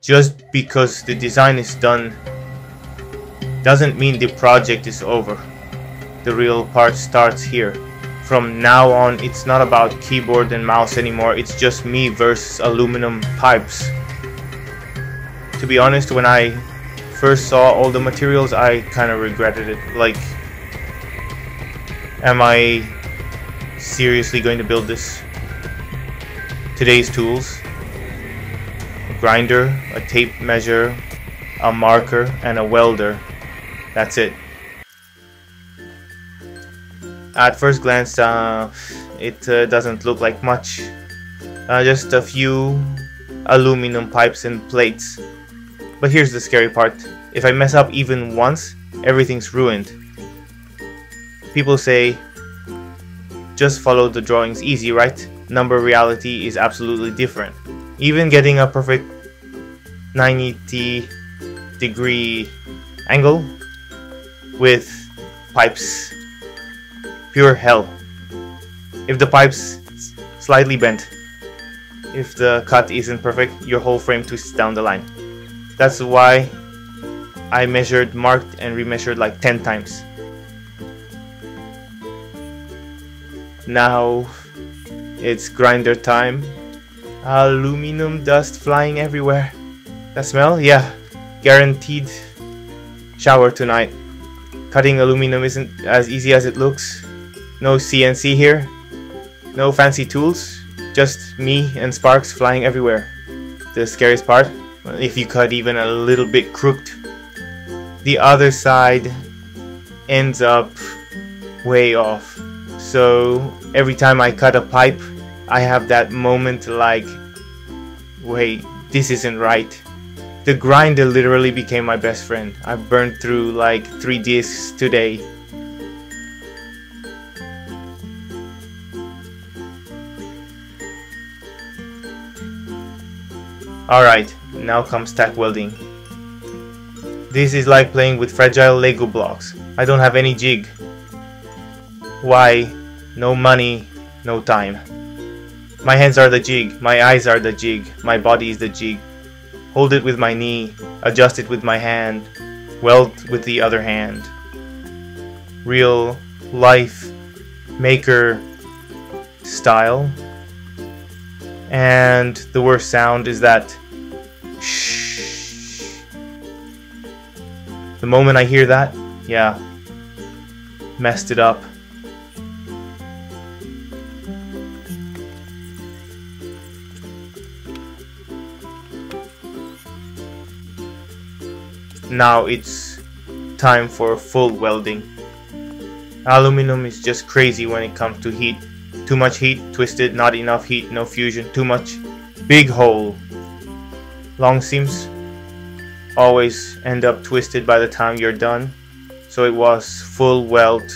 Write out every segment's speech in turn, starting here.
Just because the design is done doesn't mean the project is over. The real part starts here. From now on, it's not about keyboard and mouse anymore, it's just me versus aluminum pipes. To be honest, when I first saw all the materials, I kind of regretted it. Like, am I seriously going to build this? Today's tools grinder, a tape measure, a marker, and a welder. That's it. At first glance, uh, it uh, doesn't look like much. Uh, just a few aluminum pipes and plates. But here's the scary part. If I mess up even once, everything's ruined. People say, just follow the drawings easy, right? Number reality is absolutely different. Even getting a perfect 90 degree angle with pipes. Pure hell. If the pipe's slightly bent, if the cut isn't perfect, your whole frame twists down the line. That's why I measured, marked, and remeasured like 10 times. Now it's grinder time. Aluminum dust flying everywhere. That smell? Yeah, guaranteed shower tonight. Cutting aluminum isn't as easy as it looks. No CNC here. No fancy tools. Just me and sparks flying everywhere. The scariest part, if you cut even a little bit crooked, the other side ends up way off. So every time I cut a pipe, I have that moment like, wait, this isn't right. The grinder literally became my best friend. I burned through like three discs today. Alright, now comes tack welding. This is like playing with fragile Lego blocks. I don't have any jig. Why? No money, no time. My hands are the jig, my eyes are the jig, my body is the jig. Hold it with my knee, adjust it with my hand, weld with the other hand. Real life maker style. And the worst sound is that shh. The moment I hear that, yeah, messed it up. Now it's time for full welding. Aluminum is just crazy when it comes to heat. Too much heat, twisted, not enough heat, no fusion, too much, big hole. Long seams always end up twisted by the time you're done. So it was full weld,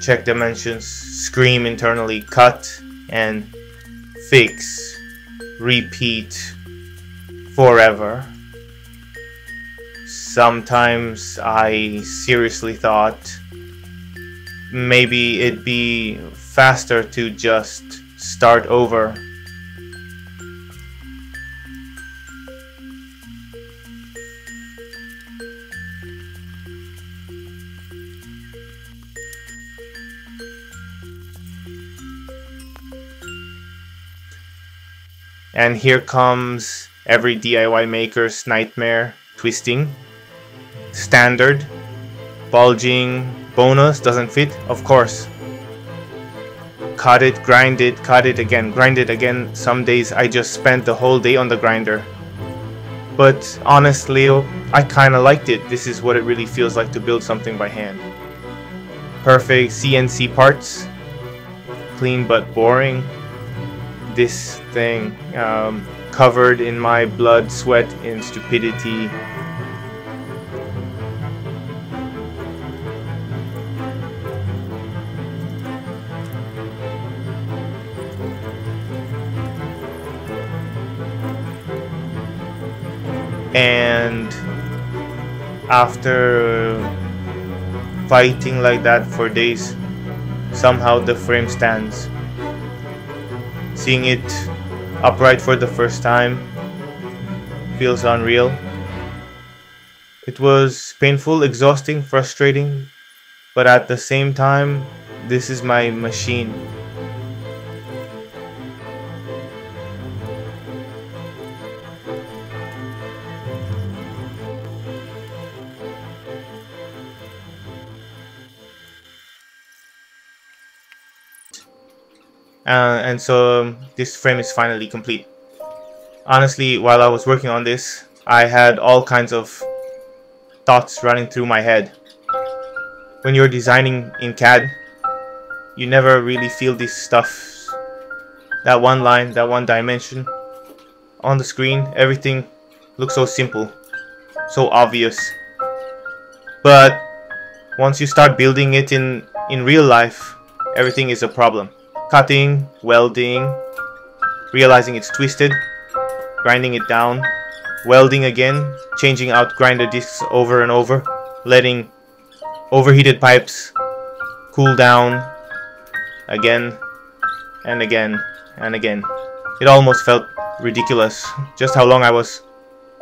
check dimensions, scream internally, cut, and fix, repeat forever. Sometimes I seriously thought maybe it'd be faster to just start over. And here comes every DIY maker's nightmare twisting. Standard, bulging, bonus doesn't fit, of course cut it, grind it, cut it again, grind it again. Some days I just spent the whole day on the grinder. But honestly, I kinda liked it. This is what it really feels like to build something by hand. Perfect CNC parts, clean but boring. This thing um, covered in my blood, sweat, and stupidity and after fighting like that for days somehow the frame stands seeing it upright for the first time feels unreal. It was painful, exhausting, frustrating, but at the same time, this is my machine. Uh, and so this frame is finally complete. Honestly, while I was working on this, I had all kinds of thoughts running through my head. When you're designing in CAD, you never really feel this stuff. That one line, that one dimension. On the screen, everything looks so simple, so obvious. But once you start building it in, in real life, everything is a problem cutting, welding, realizing it's twisted, grinding it down, welding again, changing out grinder discs over and over, letting overheated pipes cool down again and again and again. It almost felt ridiculous just how long I was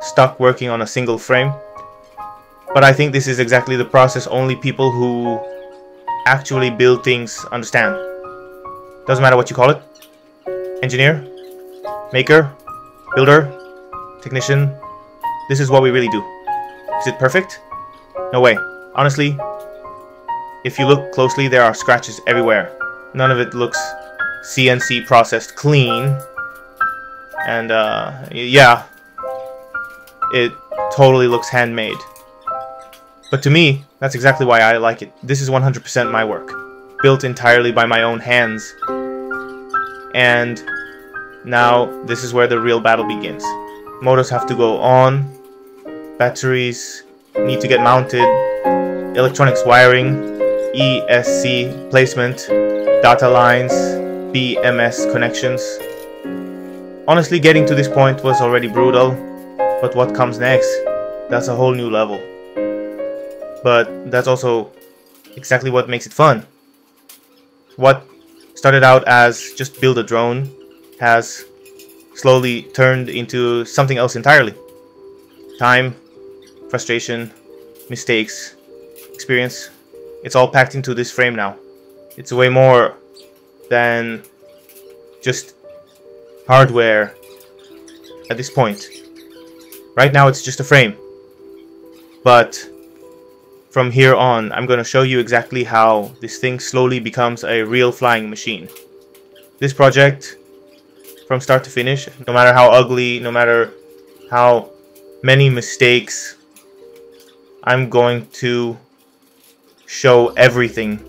stuck working on a single frame. But I think this is exactly the process only people who actually build things understand. Doesn't matter what you call it. Engineer, maker, builder, technician. This is what we really do. Is it perfect? No way. Honestly, if you look closely, there are scratches everywhere. None of it looks CNC processed clean. And, uh, yeah. It totally looks handmade. But to me, that's exactly why I like it. This is 100% my work built entirely by my own hands. And now this is where the real battle begins. Motors have to go on, batteries need to get mounted, electronics wiring, ESC placement, data lines, BMS connections. Honestly, getting to this point was already brutal, but what comes next, that's a whole new level. But that's also exactly what makes it fun what started out as just build a drone has slowly turned into something else entirely. Time, frustration, mistakes, experience, it's all packed into this frame now. It's way more than just hardware at this point. Right now it's just a frame. But from here on, I'm going to show you exactly how this thing slowly becomes a real flying machine. This project, from start to finish, no matter how ugly, no matter how many mistakes, I'm going to show everything.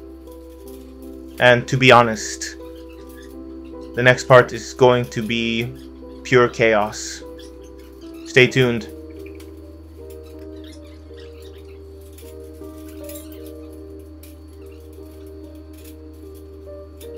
And to be honest, the next part is going to be pure chaos. Stay tuned.